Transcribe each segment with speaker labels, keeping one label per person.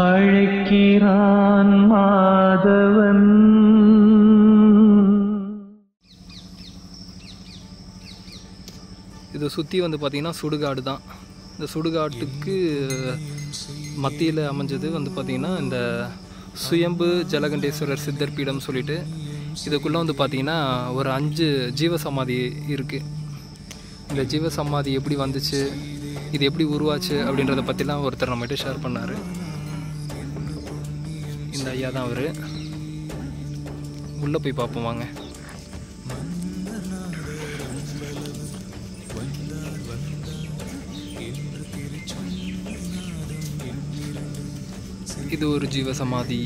Speaker 1: அழைக்கிறான் மாதவன்.
Speaker 2: இதை சுற்றி வந்து பார்த்திங்கன்னா சுடுகாடு தான். இந்த சுடுகாட்டுக்கு மத்தியில் அமைஞ்சது வந்து பார்த்திங்கன்னா இந்த சுயம்பு ஜலகண்டேஸ்வரர் சித்தர் பீடம் சொல்லிட்டு இதுக்குள்ளே வந்து பார்த்திங்கன்னா ஒரு அஞ்சு ஜீவசமாதி இருக்குது இந்த ஜீவசமாதி எப்படி வந்துச்சு இது எப்படி உருவாச்சு அப்படின்றத பற்றிலாம் ஒருத்தர் நம்மகிட்ட ஷேர் பண்ணார். இந்த ஐயா தான் அவர். உள்ளே போய் பார்ப்போம் வாங்க. இது ஒரு ஜீவசமாதி.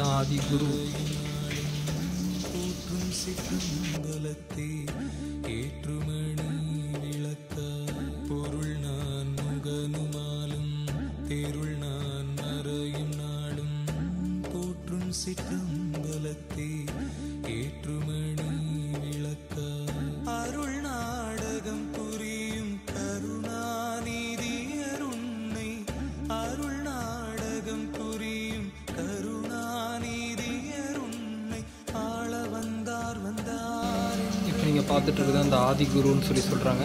Speaker 3: पिता
Speaker 2: आदि गुरु। பார்த்துட்டு இருக்கிறது அந்த ஆதி குருன்னு சொல்லி சொல்கிறாங்க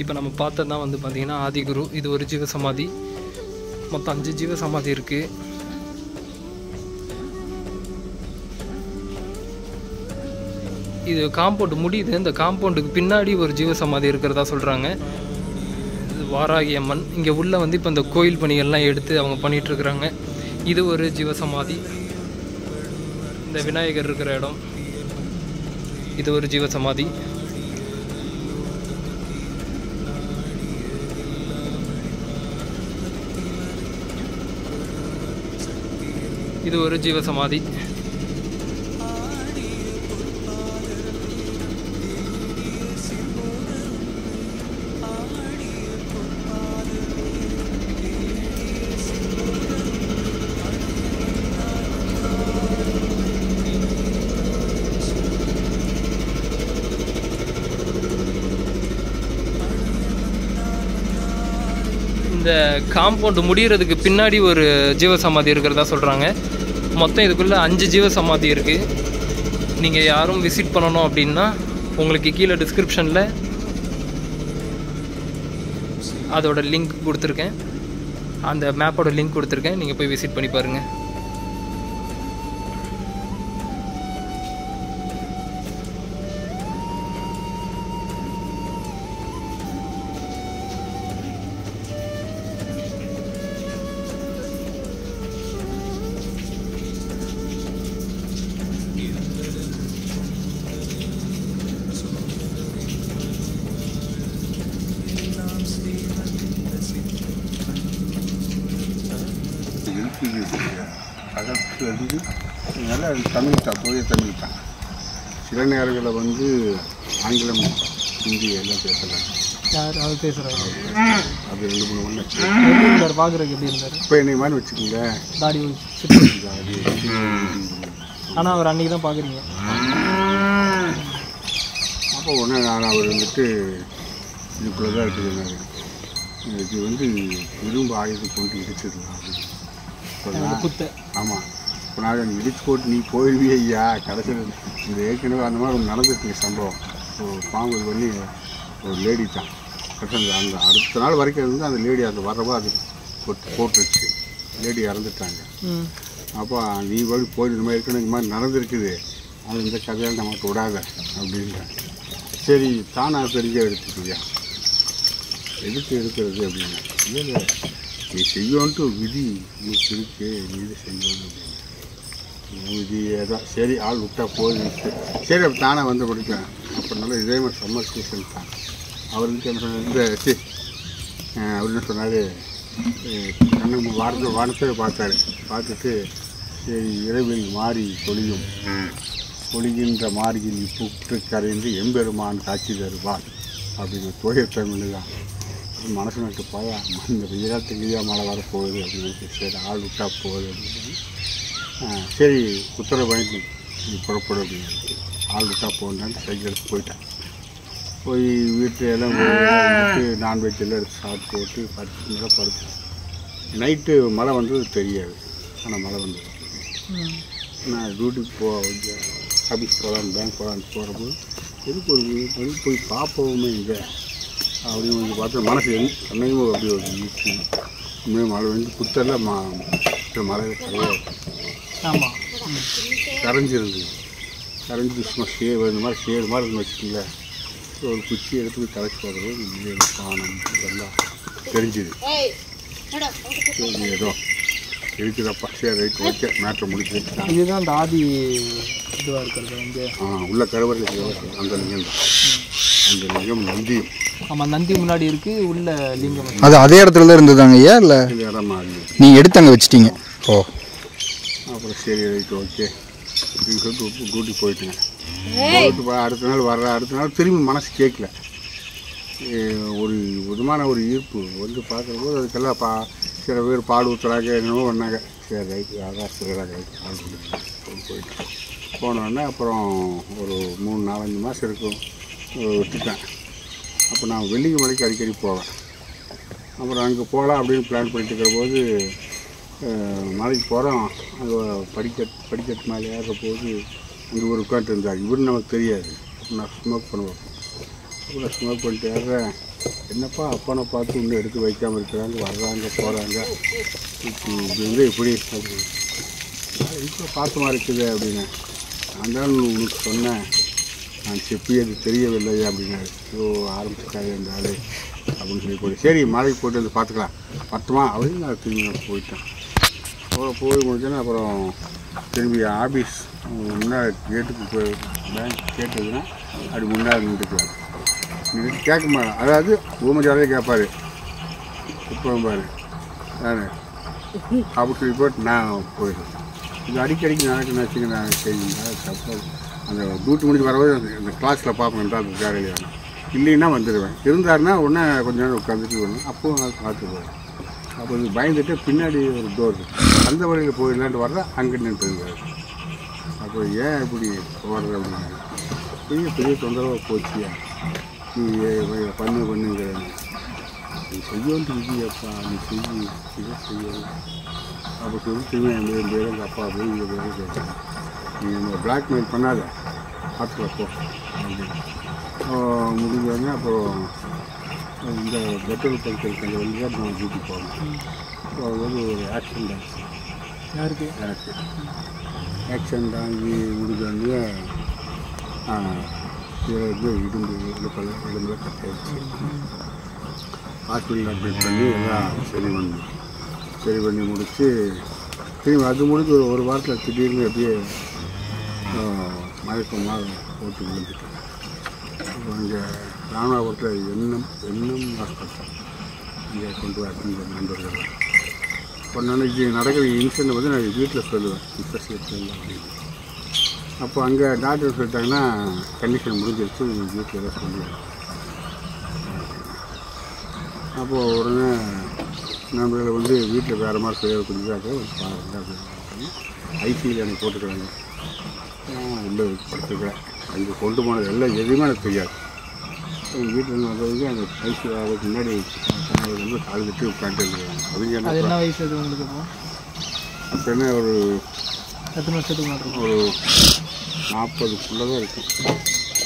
Speaker 2: இப்போ நம்ம பார்த்தது தான் வந்து பார்த்தீங்கன்னா ஆதிகுரு இது ஒரு ஜீவசமாதி. மொத்தம் அஞ்சு ஜீவசமாதி இருக்குது இது காம்பவுண்ட் முடியுது. இந்த காம்பவுண்டுக்கு பின்னாடி ஒரு ஜீவசமாதி இருக்கிறதா சொல்கிறாங்க இது வாராகி அம்மன். இங்கே உள்ள வந்து இப்போ இந்த கோயில் பணிகள்லாம் எடுத்து அவங்க பண்ணிகிட்ருக்குறாங்க இது ஒரு ஜீவசமாதி. இந்த விநாயகர் இருக்கிற இடம். இது ஒரு ஜீவசமாதி. இது ஒரு ஜீவசமாதி. காம்பவுண்ட் முடிகிறதுக்கு பின்னாடி ஒரு ஜீவசமாதி இருக்கிறதா சொல்கிறாங்க மொத்தம் இதுக்குள்ளே அஞ்சு ஜீவசமாதி இருக்குது நீங்கள் யாரும் விசிட் பண்ணணும் அப்படின்னா உங்களுக்கு கீழே டிஸ்கிரிப்ஷனில் அதோட லிங்க் கொடுத்துருக்கேன். அந்த மேப்போட லிங்க் கொடுத்துருக்கேன். நீங்கள் போய் விசிட் பண்ணி பாருங்கள்
Speaker 4: அகத்துலேருந்து அதனால் அது தமிழ் தான் தூய தமிழ் தான். சில நேரங்களில் வந்து ஆங்கிலம் ஹிந்தி எல்லாம் பேசலாம்.
Speaker 2: யார் அவர் பேசுகிறாரு
Speaker 4: அது ரெண்டு மூணு ஒன்று
Speaker 2: எப்படி இருந்தார் பார்க்குறதுக்கு எப்படி இருந்தார்?
Speaker 4: இப்போ என்னை மாதிரி வச்சுக்கோங்க.
Speaker 2: தாடி
Speaker 4: அது
Speaker 2: ஆனால் அவர் அன்றைக்கி தான் பார்க்குறீங்க
Speaker 4: அப்போ உடனே நான் அவர் வந்துட்டு இதுக்குள்ளே தான் இருக்குது இது வந்து இரும்பு ஆயுதம் கொண்டு இடிச்சிடலாம் அப்படின்னு
Speaker 2: அந்த
Speaker 4: சொன்னா
Speaker 2: குத்தை.
Speaker 4: ஆமாம் இப்போ நான் இடிச்சு போட்டு நீ போயிடுவியே ஐயா கடைசியில் இது ஏற்கனவே அந்த மாதிரி ஒன்று நடந்துருக்குங்க சம்பவம். ஒரு பாம்பு பண்ணி ஒரு லேடி தான். கட்டணம் அந்த அடுத்த நாள் வரைக்கும் இருந்து அந்த லேடி அந்த வரவோ அது போட்டு போட்டுருச்சு. லேடி இறந்துட்டாங்க. அப்போ நீ போய் போய் இந்த மாதிரி இருக்கணும் இந்த மாதிரி நடந்திருக்குது. அது இந்த கதையால் நமக்கு விடாத அப்படின்றாங்க சரி தானா தெரிஞ்ச எடுத்துக்கியா எதுக்கு எடுக்கிறது அப்படின்னு? இல்லை. நீ செய்யோன்ட்டு விதி உனக்கு இருக்கு நீ இது செய்யணும் அப்படின்னு விதியே விதி ஏதோ சரி ஆள் விட்டா போகுது சரி அப்போ தானே வந்து படிக்கிறேன் அப்படினால இதே மாதிரி சம்மர் சீசன் தான் அவர் வந்து என்ன சொன்னார் இந்த சி அவர் என்ன சொன்னார் கண்ணு வாரத்தை வானத்தை பார்த்தாரு பார்த்துட்டு சரி இரவில் மாறி பொழியும் பொழிகின்ற மாறியில் புற்று கரைந்து எம்பெருமான் காட்சி தருவார் அப்படின்னு தோய தமிழ் தான் மனசு நட்டு போயா இந்த ஈரத்துக்கு ஈயா மழை வரப்போகுது அப்படின்னு நினைச்சு, சரி ஆள் விட்டா போகுது அப்படின்னு சரி உத்தரவு வாங்கி நீ புறப்படு அப்படின்னு ஆள் விட்டா போகணுன்னு சைக்கிள் எடுத்து போயிட்டேன். போய் வீட்டு எல்லாம் நான்வெஜ் எல்லாம் எடுத்து சாப்பிட்டு போட்டு படுத்து மேலே படுத்தேன். நைட்டு மழை வந்தது தெரியாது. ஆனால் மழை வந்தது. நான் டியூட்டிக்கு போ ஆஃபீஸ் போகலான்னு பேங்க் போகலான்னு போகிறப்போ எதுக்கு ஒரு போய் பார்ப்போமே இங்கே? அப்படின்னு கொஞ்சம் பார்த்தா மனசு எங்க அன்னையும் அப்படி ஒரு ஈச்சி உண்மையாக மழை வந்து புத்தெல்லாம் மா மழையில் கிடையாது
Speaker 2: ஆமாம்
Speaker 4: கரைஞ்சிருந்தது கரைஞ்சி சும்மா சேர் இந்த மாதிரி சேர் மாதிரி இருந்து வச்சுக்கோங்களேன். ஒரு குச்சி எடுத்து போய் தலைச்சி பார்க்குறது இல்லை பானம் இதெல்லாம் தெரிஞ்சுது. சரி ஏதோ. இருக்குதப்பா சரி ரைட் ஓகே மேட்ரை முடிச்சு
Speaker 2: இதுதான் அந்த ஆதி இதுவாக இருக்கிறது இங்கே.
Speaker 4: ஆ உள்ள கருவறை அந்த லிங்கம் தான் அந்த லிங்கம் நந்தியும்
Speaker 2: ஆமாம் நந்தி முன்னாடி இருக்குது உள்ள லிங்கம்
Speaker 5: அது அதே இடத்துல தான் இருந்ததாங்க ஐயா இல்லை? நீங்கள் எடுத்து அங்கே வச்சிட்டீங்க. ஓ.
Speaker 4: அப்புறம் சரி ரைட் ஓகே. அப்படின்னு சொல்லிட்டு உப்பு கூட்டி போயிட்டேங்க போயிட்டு பா- அடுத்த நாள் வர்ற அடுத்த நாள் திரும்பி மனசு கேட்கல. ஒரு விதமான ஒரு ஈர்ப்பு. வந்து பார்க்குறபோது அதுக்கெல்லாம் பா சில பேர் பால் ஊற்றுறாங்க என்னமோ பண்ணாங்க. சரி ரைட்டு அதான் சரி ரைட் பால் ஊற்றுறாங்க போயிட்டு போனோடனே அப்புறம் ஒரு மூணு நாலஞ்சு மாதம் இருக்கும். விட்டுட்டேன். அப்போ நான் வெள்ளிங்க மலைக்கு அடிக்கடி போவேன். அப்புறம் அங்கே போகலாம் அப்படின்னு பிளான் பண்ணிட்டு இருக்கிற போது மலைக்கு போகிறோம் அங்கே படிக்கட் படிக்கட்டு மேலே ஏற போது அங்கே ஒரு உட்காந்து இருந்தார். இவர் நமக்கு தெரியாது. நான் ஸ்மோக் பண்ணுவேன். அப்புறம் ஸ்மோக் பண்ணிட்டு ஏறுறேன். என்னப்பா அப்பனை பார்த்து இன்னும் எடுத்து வைக்காமல் இருக்கிறாங்க வர்றாங்க போகிறாங்க இப்படி வந்து இப்படி அப்படின்னு இப்போ பாசமாக இருக்குது அப்படின்னு. நான் தான் உனக்கு சொன்னேன். நான் செப்பியது தெரியவில்லை அப்படின்னாரு. ஐயோ ஆரம்பிச்சிட்டாரு இந்த ஆளு அப்படின்னு சொல்லி போய் சரி மலைக்கு போயிட்டு வந்து பார்த்துக்கலாம். பத்துமா அப்படின்னு நான் திரும்பி நான் போயிட்டேன். அப்புறம் போய் முடிச்சோன்னா அப்புறம் திரும்பி ஆஃபீஸ் முன்னாடி கேட்டுக்கு போய் பேங்க் கேட்டதுன்னா அப்படி முன்னாடி நின்றுக்குவார் நின்று கேட்க மாட்டேன் அதாவது ஊமஜாலே கேட்பார். இப்போ பாரு. அப்படி சொல்லி போட்டு நான் போயிடுவேன் இது அடிக்கடிக்கு நடக்குன்னு வச்சுங்க நான் செய்யுங்க. தப்பாக அந்த டூட்டி முடிஞ்சு வரவே அந்த- கிளாஸில் பார்ப்பேன் என்றால் அது வேற இல்லைன்னா வந்துடுவேன். இருந்தாருன்னா உடனே கொஞ்ச நேரம் உட்காந்துட்டு வரணும் அப்போவும் நான் பார்த்துக்குவேன் அப்போ இது பயந்துட்டு பின்னாடி ஒரு டோர் அந்த வழியில் போயிடலான்ட்டு வர்றேன் அங்கே நின்றுருந்தார் அப்போ ஏன் இப்படி வர்ற அப்படின்னு பெரிய பெரிய தொந்தரவாக போச்சியா நீ பண்ணு பண்ணுங்கிற நீ. செய்யோன்ட்டு விதியப்பா நீ செய்ய இதை செய்யணும் அப்போ சொல்லி திரும்ப என் பேர் எங்கள் அப்பா அப்படின்னு இங்கே பேர் கேட்குறேன் நீ என்னை பிளாக்மெயில் பண்ணாத. பார்த்துக்கலாம் போ அப்படின்னு முடிஞ்சோடனே அப்புறம் இந்த பெட்ரோல் பங்க் அந்த வழியாக நான் டியூட்டி போனேன் போகும்போது ஒரு ஆக்சிடென்ட் ஆச்சு
Speaker 2: யாருக்கு?
Speaker 4: எனக்கு. ஆக்சிடென்ட் ஆகி முடிஞ்சோடனே இது இடும்பு இடுப்பில் இடும்பில் கட்டாயிடுச்சு. ஹாஸ்பிட்டல் அட்மிட் பண்ணி எல்லாம் சரி பண்ணி சரி பண்ணி முடித்து திரும்பி அது முடிஞ்சு ஒரு ஒரு வாரத்தில் திடீர்னு அப்படியே மயக்கமாக போட்டு விழுந்துட்டேன். அப்புறம் இங்கே ராணுவத்தில் எண்ணம் எண்ணம் ஹாஸ்பிட்டல் இங்கே கொண்டு வர நண்பர்கள். இப்போ நாளைக்கு நடக்கிற இன்சிடென்ட் வந்து நான் வீட்டில் சொல்லுவேன். இப்போ அப்படின்னு. அப்போ அங்கே டாக்டர் சொல்லிட்டாங்கன்னா கண்டிஷன் முடிஞ்சிருச்சு வீட்டில் தான் சொல்லுவேன் அப்போது உடனே நண்பர்களை வந்து வீட்டில் வேறு மாதிரி செய்ய கொஞ்சம் பாருங்க அப்படின்னு. ஐசியில் எனக்கு போட்டுக்கிறாங்க. உள்ளே படுத்துக்கிறேன். அங்கே கொண்டு போனது எல்லாம் எதுவுமே எனக்கு தெரியாது. எங்கள் வீட்டில் வந்தவங்க அந்த ஐசி அதுக்கு முன்னாடி வந்து இருக்காங்க அவங்க
Speaker 2: அது
Speaker 4: என்ன
Speaker 2: வயசு அது உங்களுக்கு
Speaker 4: அப்போ என்ன ஒரு
Speaker 2: எத்தனை வருஷத்துக்கு
Speaker 4: ஒரு நாற்பதுக்குள்ளே தான் இருக்கும்.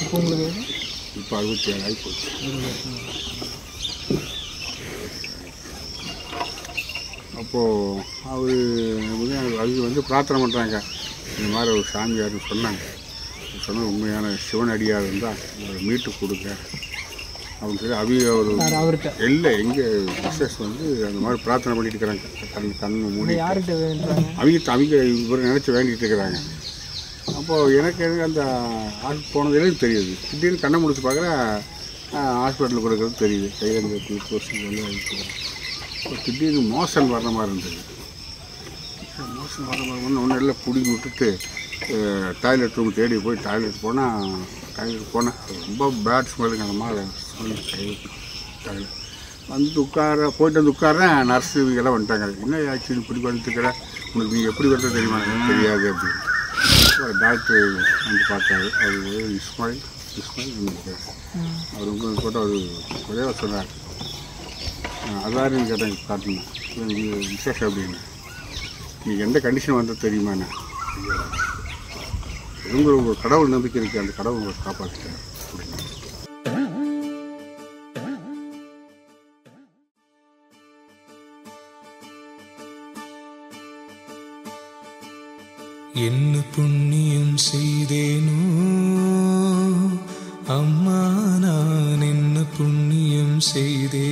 Speaker 2: இப்போ உங்களுக்கு
Speaker 4: இப்போ அறுபத்தி ஏழு ஆகி போச்சு அப்போது அவர் வந்து அவங்க வந்து பிரார்த்தனை பண்ணுறாங்க இந்த மாதிரி ஒரு சாமியார்னு சொன்னாங்க. சொன்ன உண்மையான சிவன் அடியார் இருந்தால் அதை மீட்டு கொடுங்க. அப்படின்னு சொல்லி அவங்க ஒரு இல்லை எங்கே மிஸ்ஸஸ் வந்து அந்த மாதிரி பிரார்த்தனை பண்ணிட்டு இருக்கிறாங்க. கண் கண் மூடி அவங்க அவங்க இவர் நினச்சி வேண்டிகிட்டு இருக்கிறாங்க. அப்போது எனக்கு எனக்கு அந்த ஹாஸ்பிட்டல் போனதுலேயே தெரியுது. திடீர்னு கண்ணை முடிச்சு பார்க்குறேன் ஹாஸ்பிட்டலில் கொடுக்குறது தெரியுது. கையில் குளுக்கோஸ் அப்போ திடீர்னு மோஷன் வர்ற மாதிரி இருந்தது. ஒன்று ஒன்றும் இல்லை பிடிங்கி விட்டுட்டு டாய்லெட் ரூம் தேடி போய் டாய்லெட் போனால் டாய்லெட் போனேன் ரொம்ப பேட் ஸ்மெல்லுங்க அந்த மாதிரி ஸ்மெல் டாய்லெட் வந்து உட்கார போயிட்டு வந்து உட்காரேன் நர்ஸ் இவங்கெல்லாம் வந்துட்டாங்க. என்ன ஆக்சுவலி இப்படி வந்துட்டுருக்கிற? உங்களுக்கு நீங்கள் எப்படி வருது தெரியுமா? தெரியாது அப்படின்னு. டாக்டர் வந்து பார்த்தாரு. அது இஸ்மாயில் இஸ்மாயில் அவர் உங்களுக்கு போட்டு அவர் ஒரே சொன்னார். அதாரின்னு கேட்டேன் காட்டினேன் விசேஷம் அப்படின்னு. நீ எந்த கண்டிஷன் வந்தது தெரியுமாண்ணே என்ன? உங்களுக்கு ஒரு கடவுள் நம்பிக்கை இருக்குது அந்த கடவுள் உங்களை காப்பாற்றிட்டேன்
Speaker 3: என்ன புண்ணியம் செய்தேனோ? அம்மா நான் என்ன புண்ணியம் செய்தேன்?